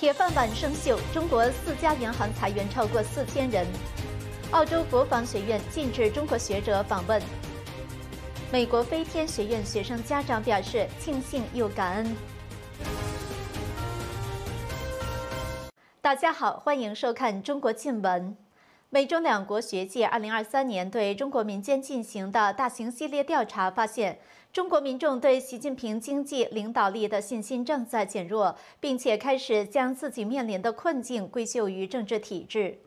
铁饭碗生锈，中国四家银行裁员超过四千人。澳洲国防学院禁止中国学者访问。美国飞天学院学生家长表示庆幸又感恩。大家好，欢迎收看中国近闻。美中两国学界2023年对中国民间进行的大型系列调查发现，中国民众对习近平经济领导力的信心正在减弱，并且开始将自己面临的困境归咎于政治体制。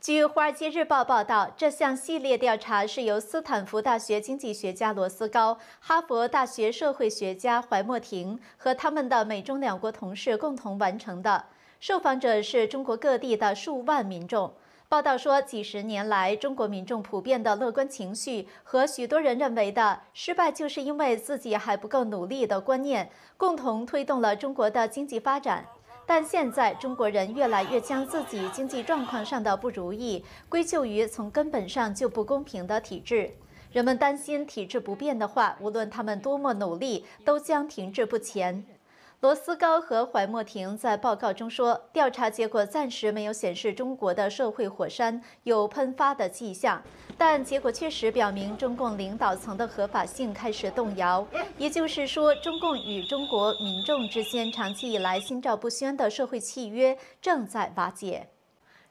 据《华尔街日报》报道，这项系列调查是由斯坦福大学经济学家罗斯高、哈佛大学社会学家怀默廷和他们的美中两国同事共同完成的。受访者是中国各地的数万民众。报道说，几十年来，中国民众普遍的乐观情绪和许多人认为的失败就是因为自己还不够努力的观念，共同推动了中国的经济发展。但现在，中国人越来越将自己经济状况上的不如意归咎于从根本上就不公平的体制。人们担心体制不变的话，无论他们多么努力，都将停滞不前。罗斯高和怀莫廷在报告中说，调查结果暂时没有显示中国的社会火山有喷发的迹象，但结果确实表明中共领导层的合法性开始动摇。也就是说，中共与中国民众之间长期以来心照不宣的社会契约正在瓦解。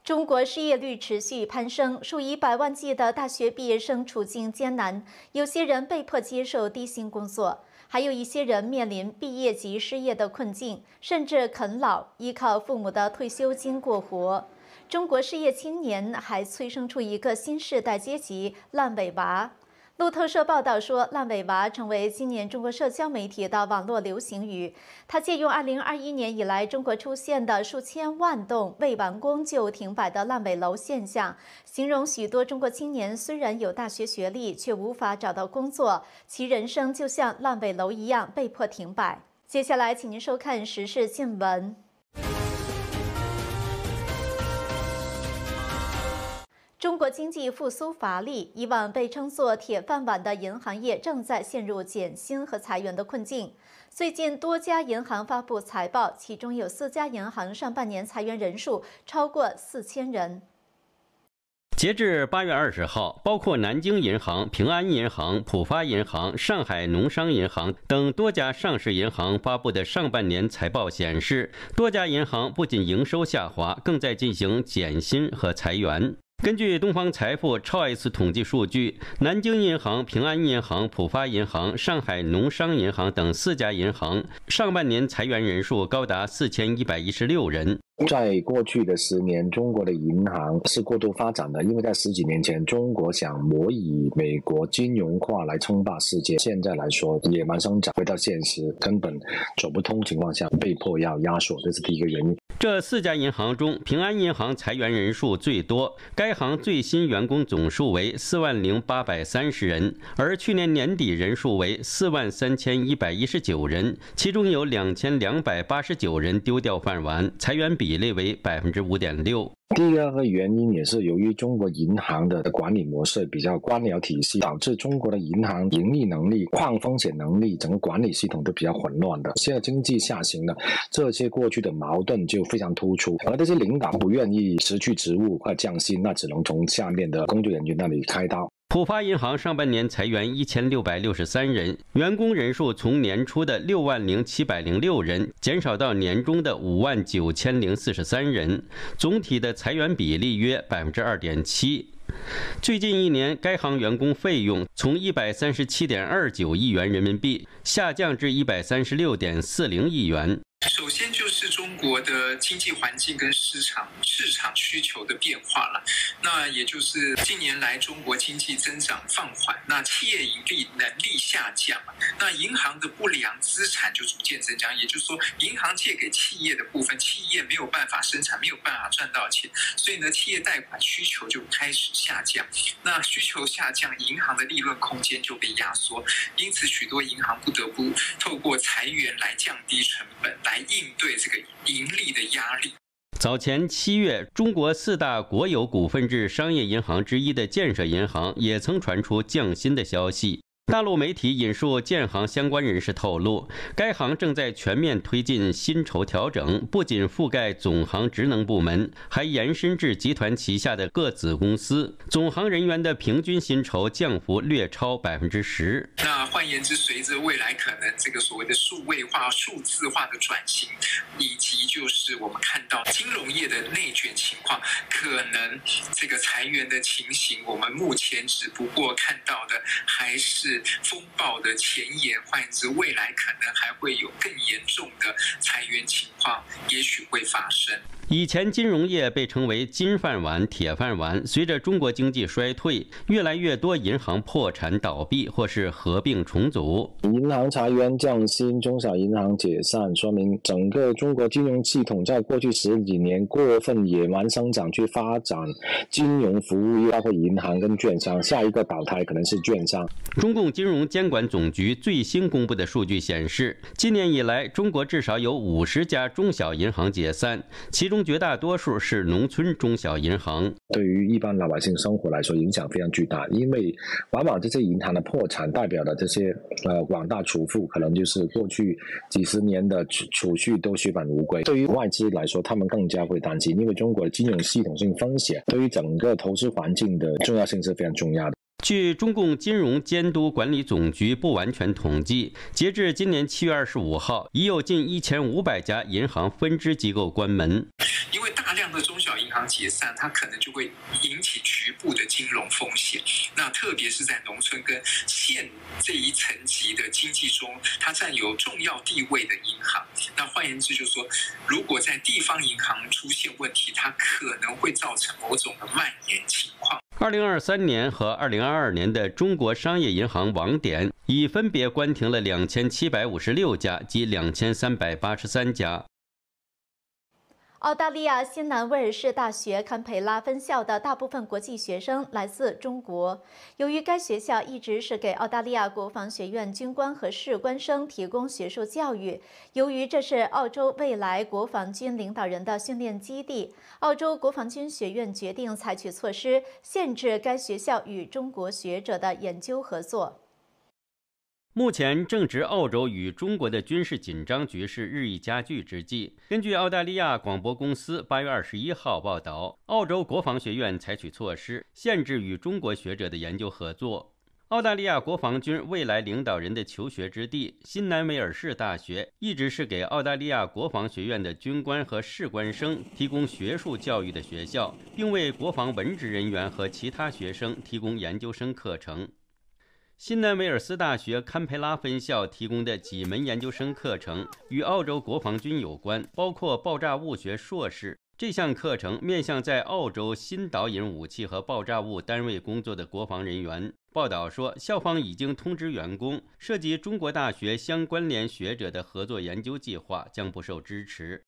中国失业率持续攀升，数以百万计的大学毕业生处境艰难，有些人被迫接受低薪工作。还有一些人面临毕业即失业的困境，甚至啃老，依靠父母的退休金过活。中国失业青年还催生出一个新世代阶级——烂尾娃。路透社报道说，“烂尾娃”成为今年中国社交媒体的网络流行语。它借用2021年以来中国出现的数千万栋未完工就停摆的烂尾楼现象，形容许多中国青年虽然有大学学历，却无法找到工作，其人生就像烂尾楼一样被迫停摆。接下来，请您收看时事新闻。中国经济复苏乏力，以往被称作“铁饭碗”的银行业正在陷入减薪和裁员的困境。最近，多家银行发布财报，其中有四家银行上半年裁员人数超过四千人。截至八月二十号，包括南京银行、平安银行、浦发银行、上海农商银行等多家上市银行发布的上半年财报显示，多家银行不仅营收下滑，更在进行减薪和裁员。根据东方财富超 S 统计数据，南京银行、平安银行、浦发银行、上海农商银行等四家银行上半年裁员人数高达四千一百一十六人。在过去的十年，中国的银行是过度发展的，因为在十几年前，中国想模拟美国金融化来称霸世界，现在来说野蛮生长，回到现实根本走不通情况下，被迫要压缩，这是第一个原因。这四家银行中，平安银行裁员人数最多，该行最新员工总数为四万零八百三十人，而去年年底人数为四万三千一百一十九人，其中有两千两百八十九人丢掉饭碗，裁员比。例为百分之五点六。第二个原因也是由于中国银行的管理模式比较官僚体系，导致中国的银行盈利能力、抗风险能力、整个管理系统都比较混乱的。现在经济下行了，这些过去的矛盾就非常突出，而这些领导不愿意辞去职务或降薪，那只能从下面的工作人员那里开刀。浦发银行上半年裁员一千六百六十三人，员工人数从年初的六万零七百零六人减少到年中的五万九千零四十三人，总体的裁员比例约百分之二点七。最近一年，该行员工费用从一百三十七点二九亿元人民币下降至一百三十六点四零亿元。是中国的经济环境跟市场市场需求的变化了，那也就是近年来中国经济增长放缓，那企业盈利能力下降，那银行的不良资产就逐渐增加，也就是说银行借给企业的部分，企业没有办法生产，没有办法赚到钱，所以呢，企业贷款需求就开始下降，那需求下降，银行的利润空间就被压缩，因此许多银行不得不透过裁员来降低成本来。应对这个。早前七月，中国四大国有股份制商业银行之一的建设银行也曾传出降薪的消息。大陆媒体引述建行相关人士透露，该行正在全面推进薪酬调整，不仅覆盖总行职能部门，还延伸至集团旗下的各子公司。总行人员的平均薪酬降幅略超百分之十。那换言之，随着未来可能这个所谓的数位化、数字化的转型，以及就是我们看到金融业的内卷情况，可能这个裁员的情形，我们目前只不过看到的还是。风暴的前沿，换言之，未来可能还会有更严重的裁员情况，也许会发生。以前金融业被称为“金饭碗”“铁饭碗”，随着中国经济衰退，越来越多银行破产倒闭或是合并重组。银行裁员降薪，中小银行解散，说明整个中国金融系统在过去十几年过分野蛮生长，去发展金融服务业，包括银行跟券商。下一个倒台可能是券商。中共金融监管总局最新公布的数据显示，今年以来，中国至少有五十家中小银行解散，其中。绝大多数是农村中小银行，对于一般老百姓生活来说影响非常巨大，因为往往这些银行的破产代表的这些呃广大储户，可能就是过去几十年的储储蓄都血本无归。对于外资来说，他们更加会担心，因为中国的金融系统性风险对于整个投资环境的重要性是非常重要的。据中共金融监督管理总局不完全统计，截至今年七月二十五号，已有近一千五百家银行分支机构关门。因为大量的中小银银行解散，它可能就会引起局部的金融风险。那特别是在农村跟县这一层级的经济中，它占有重要地位的银行。那换言之，就是说，如果在地方银行出现问题，它可能会造成某种的蔓延情况。二零二三年和二零二二年的中国商业银行网点已分别关停了两千七百五十六家及两千三百八十三家。澳大利亚新南威尔士大学堪培拉分校的大部分国际学生来自中国。由于该学校一直是给澳大利亚国防学院军官和士官生提供学术教育，由于这是澳洲未来国防军领导人的训练基地，澳洲国防军学院决定采取措施，限制该学校与中国学者的研究合作。目前正值澳洲与中国的军事紧张局势日益加剧之际。根据澳大利亚广播公司八月二十一号报道，澳洲国防学院采取措施，限制与中国学者的研究合作。澳大利亚国防军未来领导人的求学之地新南威尔士大学，一直是给澳大利亚国防学院的军官和士官生提供学术教育的学校，并为国防文职人员和其他学生提供研究生课程。新南威尔斯大学堪培拉分校提供的几门研究生课程与澳洲国防军有关，包括爆炸物学硕士。这项课程面向在澳洲新导引武器和爆炸物单位工作的国防人员。报道说，校方已经通知员工，涉及中国大学相关联学者的合作研究计划将不受支持。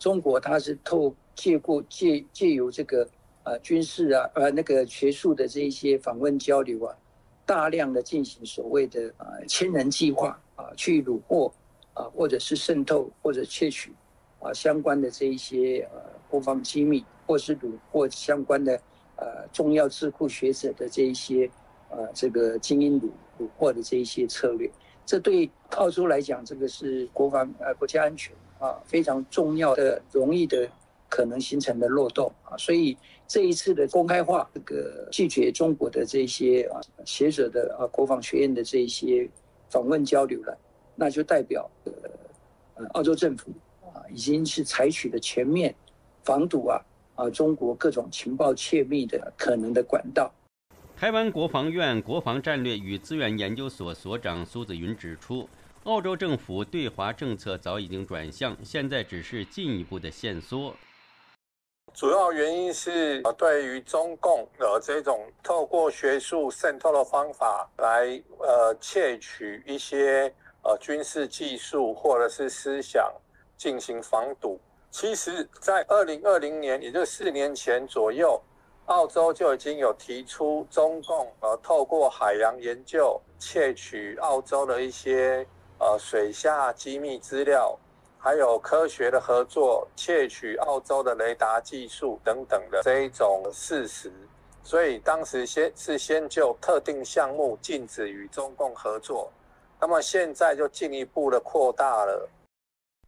中国它是透借过借借由这个呃军事啊呃那个学术的这一些访问交流啊。大量的进行所谓的呃千人计划啊，去虏获啊，或者是渗透或者窃取啊相关的这一些呃国防机密，或是虏获相关的呃重要智库学者的这一些呃这个精英虏虏获的这一些策略，这对澳洲来讲，这个是国防呃国家安全啊非常重要的、容易的可能形成的漏洞啊，所以。这一次的公开化，这个拒绝中国的这些啊学者的啊国防学院的这一些访问交流了，那就代表呃呃澳洲政府啊已经是采取了全面防堵啊啊中国各种情报窃密的可能的管道。台湾国防院国防战略与资源研究所所长苏子云指出，澳洲政府对华政策早已经转向，现在只是进一步的限缩。主要原因是呃，对于中共的这种透过学术渗透的方法来呃窃取一些呃军事技术或者是思想进行防堵。其实，在二零二零年，也就四年前左右，澳洲就已经有提出中共呃透过海洋研究窃取澳洲的一些呃水下机密资料。还有科学的合作，窃取澳洲的雷达技术等等的这一种事实，所以当时先是先就特定项目禁止与中共合作，那么现在就进一步的扩大了。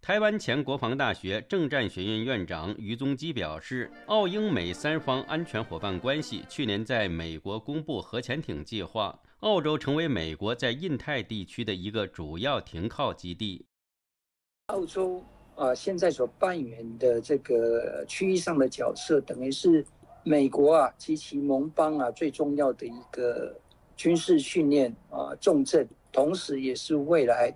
台湾前国防大学政战学院院长余宗基表示，澳英美三方安全伙伴关系去年在美国公布核潜艇计划，澳洲成为美国在印太地区的一个主要停靠基地。澳洲啊，现在所扮演的这个区域上的角色，等于是美国啊及其盟邦啊最重要的一个军事训练啊重镇，同时也是未来。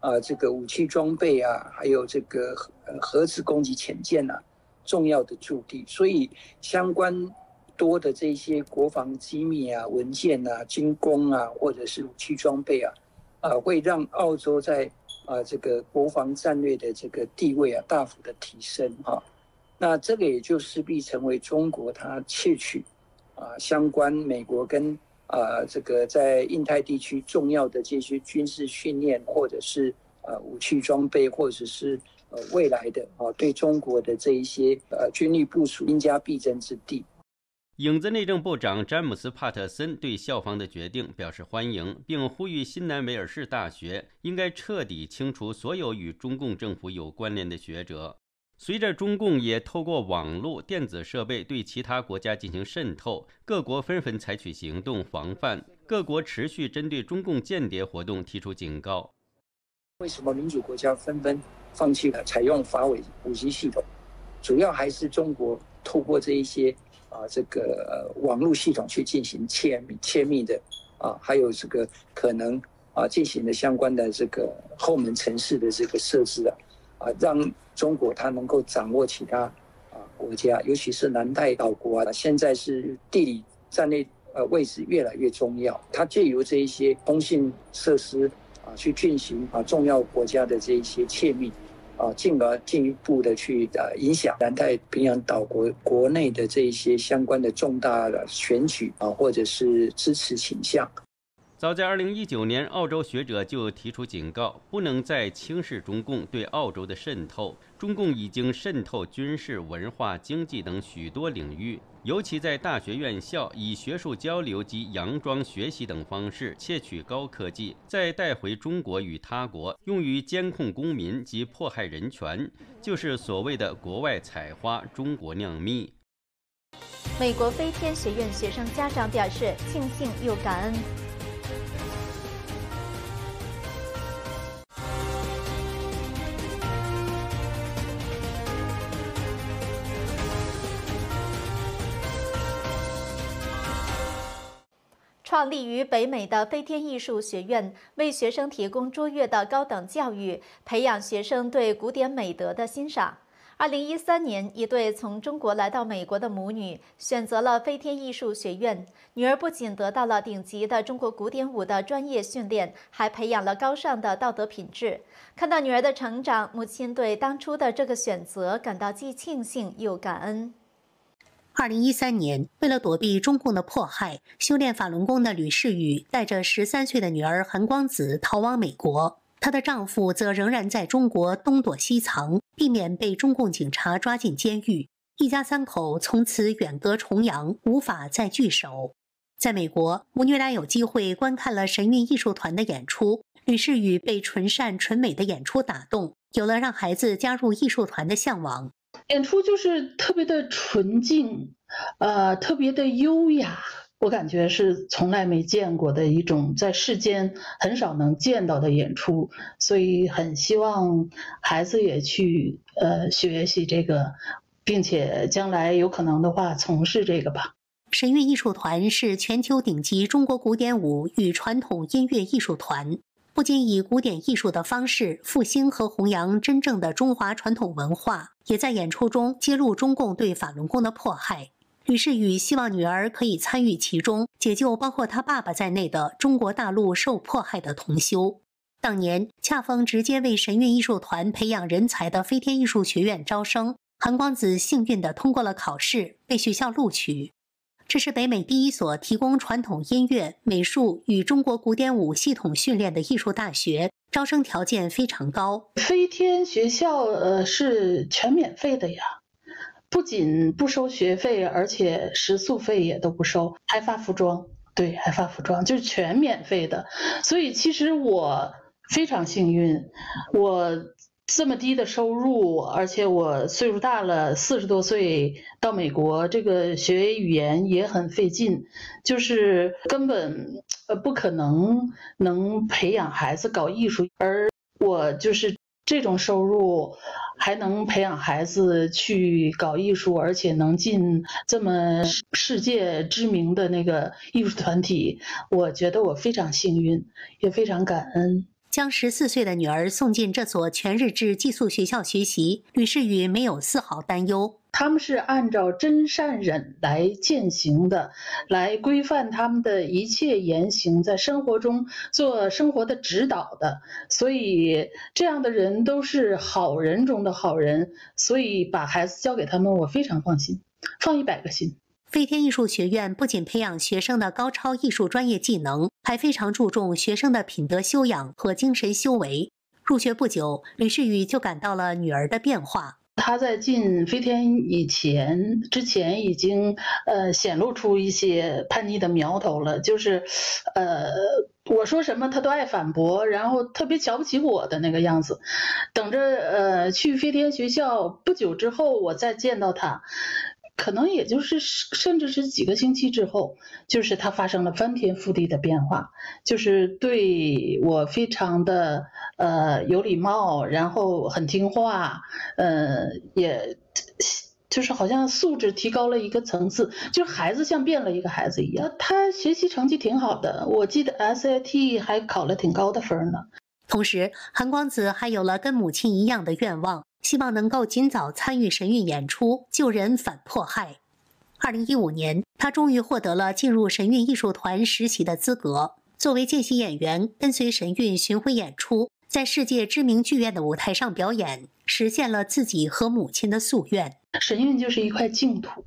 啊，这个武器装备啊，还有这个核核子攻击潜舰啊，重要的驻地，所以相关多的这些国防机密啊、文件啊、军工啊，或者是武器装备啊，啊，会让澳洲在啊这个国防战略的这个地位啊大幅的提升哈。那这个也就势必成为中国它窃取啊相关美国跟。啊，这个在印太地区重要的这些军事训练，或者是呃武器装备，或者是呃未来的啊对中国的这一些呃军力部署，兵家必争之地。影子内政部长詹姆斯·帕特森对校方的决定表示欢迎，并呼吁新南威尔士大学应该彻底清除所有与中共政府有关联的学者。随着中共也透过网络电子设备对其他国家进行渗透，各国纷纷采取行动防范。各国持续针对中共间谍活动提出警告。为什么民主国家纷纷放弃了采用法伪武器系统？主要还是中国透过这一些啊这个网络系统去进行窃密、窃密的啊，还有这个可能啊进行的相关的这个后门城市的这个设置啊。啊，让中国它能够掌握其他啊国家，尤其是南太岛国啊，现在是地理战略呃位置越来越重要。它借由这一些通信设施啊，去进行啊重要国家的这一些窃密啊，进而进一步的去呃影响南太平洋岛国国内的这一些相关的重大的选举啊，或者是支持倾向。早在2019年，澳洲学者就提出警告，不能再轻视中共对澳洲的渗透。中共已经渗透军事、文化、经济等许多领域，尤其在大学院校，以学术交流及佯装学习等方式窃取高科技，再带回中国与他国，用于监控公民及迫害人权，就是所谓的“国外采花，中国酿蜜”。美国飞天学院学生家长表示庆幸又感恩。创立于北美的飞天艺术学院，为学生提供卓越的高等教育，培养学生对古典美德的欣赏。二零一三年，一对从中国来到美国的母女选择了飞天艺术学院。女儿不仅得到了顶级的中国古典舞的专业训练，还培养了高尚的道德品质。看到女儿的成长，母亲对当初的这个选择感到既庆幸又感恩。二零一三年，为了躲避中共的迫害，修炼法轮功的吕世宇带着十三岁的女儿韩光子逃往美国。她的丈夫则仍然在中国东躲西藏，避免被中共警察抓进监狱。一家三口从此远隔重洋，无法再聚首。在美国，母女俩有机会观看了神韵艺术团的演出。吕世宇被纯善纯美的演出打动，有了让孩子加入艺术团的向往。演出就是特别的纯净，呃，特别的优雅，我感觉是从来没见过的一种在世间很少能见到的演出，所以很希望孩子也去呃学习这个，并且将来有可能的话从事这个吧。神韵艺术团是全球顶级中国古典舞与传统音乐艺术团。不仅以古典艺术的方式复兴和弘扬真正的中华传统文化，也在演出中揭露中共对法轮功的迫害。吕世宇希望女儿可以参与其中，解救包括他爸爸在内的中国大陆受迫害的同修。当年恰逢直接为神韵艺术团培养人才的飞天艺术学院招生，韩光子幸运地通过了考试，被学校录取。这是北美第一所提供传统音乐、美术与中国古典舞系统训练的艺术大学，招生条件非常高。飞天学校呃是全免费的呀，不仅不收学费，而且食宿费也都不收，还发服装。对，还发服装，就是全免费的。所以其实我非常幸运，我这么低的收入，而且我岁数大了，四十多岁到美国，这个学语言也很费劲，就是根本呃不可能能培养孩子搞艺术，而我就是这种收入。还能培养孩子去搞艺术，而且能进这么世界知名的那个艺术团体，我觉得我非常幸运，也非常感恩。将十四岁的女儿送进这所全日制寄宿学校学习，吕世宇没有丝毫担忧。他们是按照真善忍来践行的，来规范他们的一切言行，在生活中做生活的指导的。所以这样的人都是好人中的好人，所以把孩子交给他们，我非常放心，放一百个心。飞天艺术学院不仅培养学生的高超艺术专业技能，还非常注重学生的品德修养和精神修为。入学不久，吕世宇就感到了女儿的变化。他在进飞天以前，之前已经呃显露出一些叛逆的苗头了，就是，呃，我说什么他都爱反驳，然后特别瞧不起我的那个样子。等着呃去飞天学校不久之后，我再见到他。可能也就是甚至是几个星期之后，就是他发生了翻天覆地的变化，就是对我非常的呃有礼貌，然后很听话，呃，也就是好像素质提高了一个层次，就孩子像变了一个孩子一样。他学习成绩挺好的，我记得 SAT 还考了挺高的分呢。同时，韩光子还有了跟母亲一样的愿望。希望能够尽早参与神韵演出，救人反迫害。二零一五年，他终于获得了进入神韵艺术团实习的资格。作为见习演员，跟随神韵巡回演出，在世界知名剧院的舞台上表演，实现了自己和母亲的夙愿。神韵就是一块净土，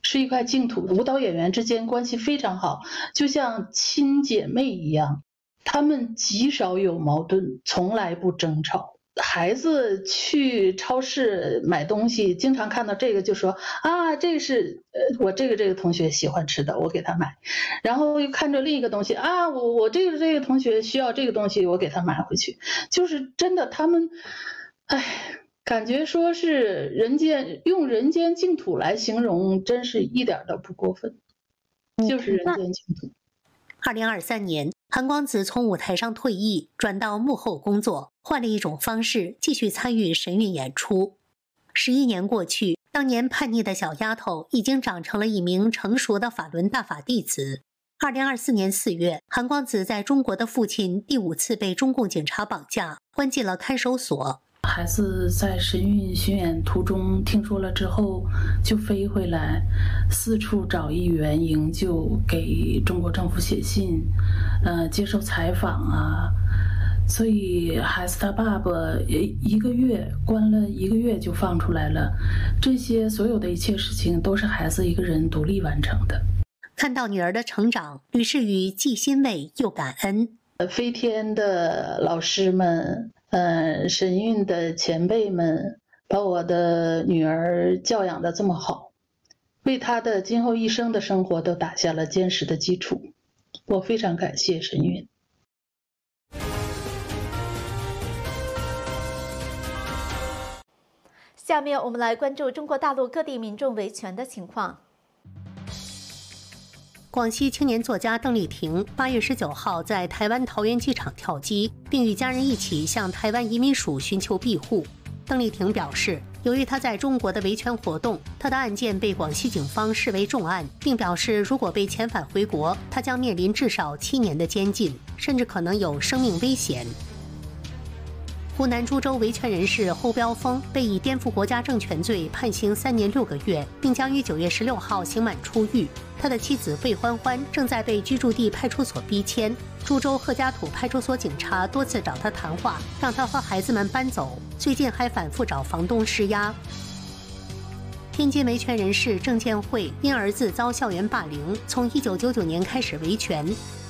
是一块净土。舞蹈演员之间关系非常好，就像亲姐妹一样，他们极少有矛盾，从来不争吵。孩子去超市买东西，经常看到这个就说啊，这是呃我这个这个同学喜欢吃的，我给他买。然后又看着另一个东西啊，我我这个这个同学需要这个东西，我给他买回去。就是真的，他们，哎，感觉说是人间用人间净土来形容，真是一点都不过分，就是人间净土。二零二三年，韩光子从舞台上退役，转到幕后工作，换了一种方式继续参与神韵演出。十一年过去，当年叛逆的小丫头已经长成了一名成熟的法轮大法弟子。二零二四年四月，韩光子在中国的父亲第五次被中共警察绑架，关进了看守所。孩子在神韵巡演途中听说了之后，就飞回来，四处找议员营救，给中国政府写信，呃，接受采访啊。所以孩子他爸爸一一个月关了一个月就放出来了。这些所有的一切事情都是孩子一个人独立完成的。看到女儿的成长，吕世宇既欣慰又感恩。飞天的老师们。嗯，神韵的前辈们把我的女儿教养的这么好，为她的今后一生的生活都打下了坚实的基础。我非常感谢神韵。下面我们来关注中国大陆各地民众维权的情况。广西青年作家邓丽婷八月十九号在台湾桃园机场跳机，并与家人一起向台湾移民署寻求庇护。邓丽婷表示，由于她在中国的维权活动，她的案件被广西警方视为重案，并表示如果被遣返回国，她将面临至少七年的监禁，甚至可能有生命危险。湖南株洲维权人士侯彪峰被以颠覆国家政权罪判刑三年六个月，并将于九月十六号刑满出狱。他的妻子魏欢欢正在被居住地派出所逼迁，株洲贺家土派出所警察多次找他谈话，让他和孩子们搬走。最近还反复找房东施压。天津维权人士郑建慧因儿子遭校园霸凌，从1999年开始维权。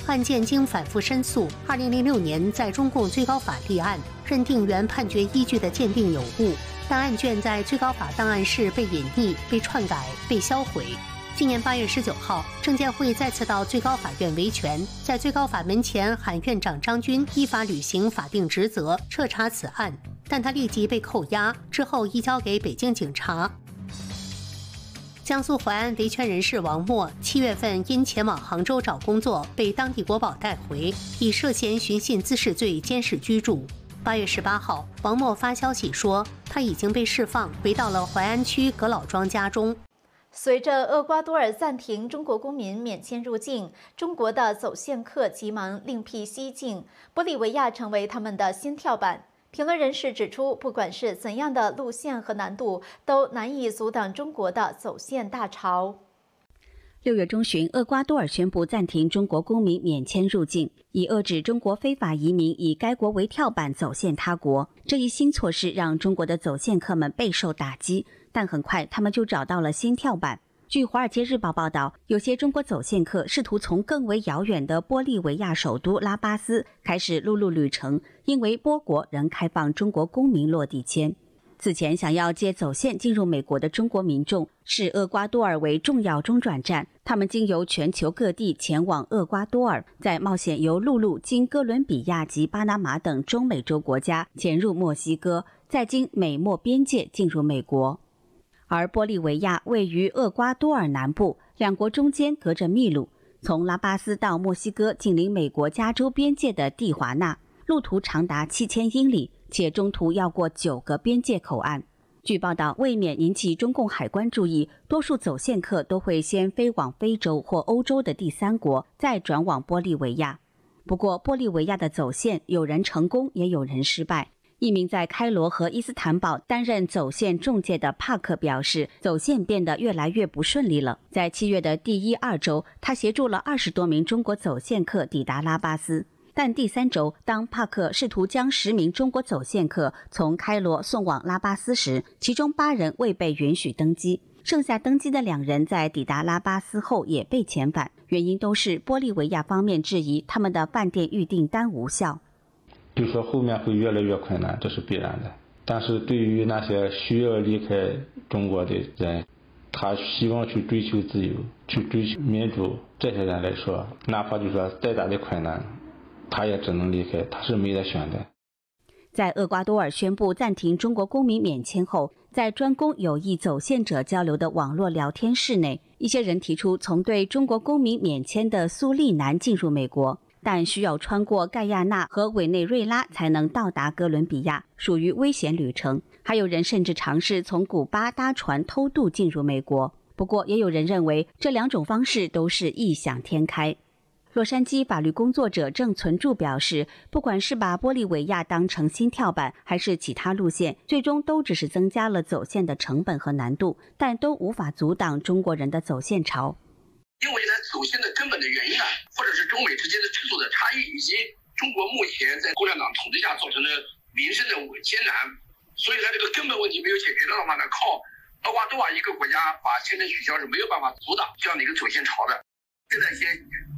案件经反复申诉，2006年在中共最高法立案，认定原判决依据的鉴定有误，但案卷在最高法档案室被隐匿、被篡改、被销毁。今年八月十九号，证监会再次到最高法院维权，在最高法门前喊院长张军依法履行法定职责，彻查此案，但他立即被扣押，之后移交给北京警察。江苏淮安维权人士王默七月份因前往杭州找工作，被当地国保带回，以涉嫌寻衅滋事罪监视居住。八月十八号，王默发消息说他已经被释放，回到了淮安区葛老庄家中。随着厄瓜多尔暂停中国公民免签入境，中国的走线客急忙另辟蹊径，玻利维亚成为他们的新跳板。评论人士指出，不管是怎样的路线和难度，都难以阻挡中国的走线大潮。六月中旬，厄瓜多尔宣布暂停中国公民免签入境，以遏制中国非法移民以该国为跳板走线他国。这一新措施让中国的走线客们备受打击，但很快他们就找到了新跳板。据《华尔街日报》报道，有些中国走线客试图从更为遥远的玻利维亚首都拉巴斯开始陆路旅程，因为波国仍开放中国公民落地签。此前，想要借走线进入美国的中国民众视厄瓜多尔为重要中转站，他们经由全球各地前往厄瓜多尔，再冒险由陆路经哥伦比亚及巴拿马等中美洲国家潜入墨西哥，再经美墨边界进入美国。而玻利维亚位于厄瓜多尔南部，两国中间隔着秘鲁。从拉巴斯到墨西哥紧邻美国加州边界的蒂华纳，路途长达七千英里，且中途要过九个边界口岸。据报道，为免引起中共海关注意，多数走线客都会先飞往非洲或欧洲的第三国，再转往玻利维亚。不过，玻利维亚的走线有人成功，也有人失败。一名在开罗和伊斯坦堡担任走线中介的帕克表示，走线变得越来越不顺利了。在七月的第一二周，他协助了二十多名中国走线客抵达拉巴斯，但第三周，当帕克试图将十名中国走线客从开罗送往拉巴斯时，其中八人未被允许登机，剩下登机的两人在抵达拉巴斯后也被遣返，原因都是玻利维亚方面质疑他们的饭店预订单无效。就说后面会越来越困难，这是必然的。但是对于那些需要离开中国的人，他希望去追求自由、去追求民主，这些人来说，哪怕就说再大的困难，他也只能离开，他是没得选的。在厄瓜多尔宣布暂停中国公民免签后，在专供有意走线者交流的网络聊天室内，一些人提出从对中国公民免签的苏利南进入美国。但需要穿过盖亚纳和委内瑞拉才能到达哥伦比亚，属于危险旅程。还有人甚至尝试从古巴搭船偷渡进入美国。不过，也有人认为这两种方式都是异想天开。洛杉矶法律工作者郑存柱表示，不管是把玻利维亚当成新跳板，还是其他路线，最终都只是增加了走线的成本和难度，但都无法阻挡中国人的走线潮。因为它走线的根本的原因啊，或者是中美之间的制度的差异，以及中国目前在共产党统治下造成的民生的艰难，所以它这个根本问题没有解决的话呢，靠厄瓜多尔一个国家把签证取消是没有办法阻挡这样的一个走线潮的。对那些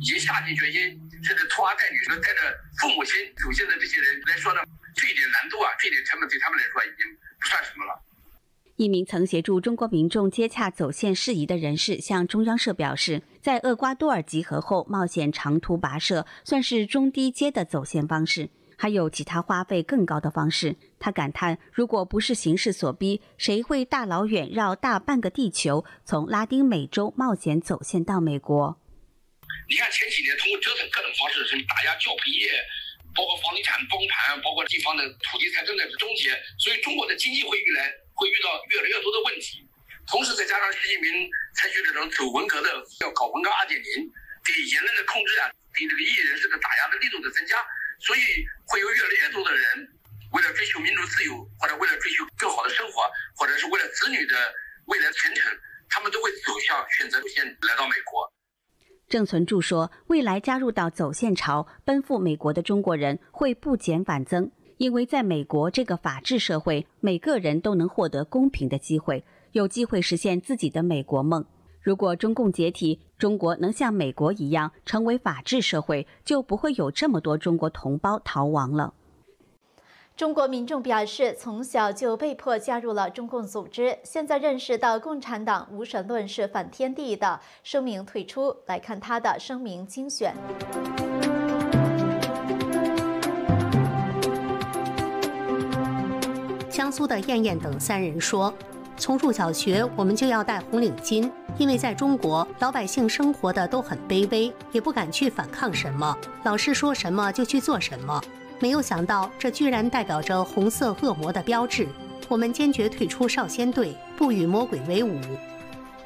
已经下定决心甚至拖儿带女的带着父母亲走线的这些人来说呢，这一点难度啊，这一点成本对他们来说已经不算什么了。一名曾协助中国民众接洽走线事宜的人士向中央社表示，在厄瓜多尔集合后冒险长途跋涉，算是中低阶的走线方式。还有其他花费更高的方式。他感叹：“如果不是形势所逼，谁会大老远绕大半个地球，从拉丁美洲冒险走线到美国？”你看前几年通过折腾各种方式，什么打压教培业，包括房地产崩盘，包括地方的土地财政的终结，所以中国的经济会越来。会遇到越来越多的问题，同时再加上习近平采取这种走文革的，要搞文革二点零，对言论的控制啊，对这个异议人士的打压的力度的增加，所以会有越来越多的人为了追求民主自由，或者为了追求更好的生活，或者是为了子女的未来前程，他们都会走向选择路线来到美国。郑存柱说，未来加入到走线潮、奔赴美国的中国人会不减反增。因为在美国这个法治社会，每个人都能获得公平的机会，有机会实现自己的美国梦。如果中共解体，中国能像美国一样成为法治社会，就不会有这么多中国同胞逃亡了。中国民众表示，从小就被迫加入了中共组织，现在认识到共产党无神论是反天地的，声明退出。来看他的声明精选。江苏的燕燕等三人说：“从入小学，我们就要戴红领巾，因为在中国，老百姓生活的都很卑微，也不敢去反抗什么，老师说什么就去做什么。”没有想到，这居然代表着红色恶魔的标志。我们坚决退出少先队，不与魔鬼为伍。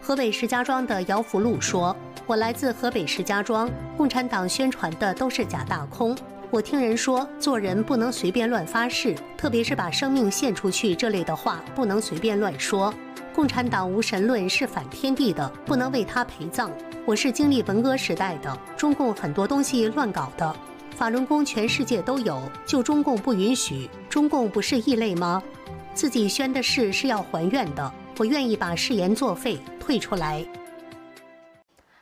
河北石家庄的姚福禄说：“我来自河北石家庄，共产党宣传的都是假大空。我听人说，做人不能随便乱发誓，特别是把生命献出去这类的话，不能随便乱说。共产党无神论是反天地的，不能为他陪葬。我是经历文革时代的，中共很多东西乱搞的。”法轮功全世界都有，就中共不允许？中共不是异类吗？自己宣的誓是要还愿的，我愿意把誓言作废，退出来。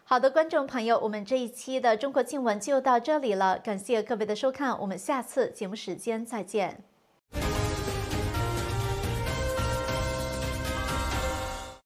好的，观众朋友，我们这一期的中国新闻就到这里了，感谢各位的收看，我们下次节目时间再见。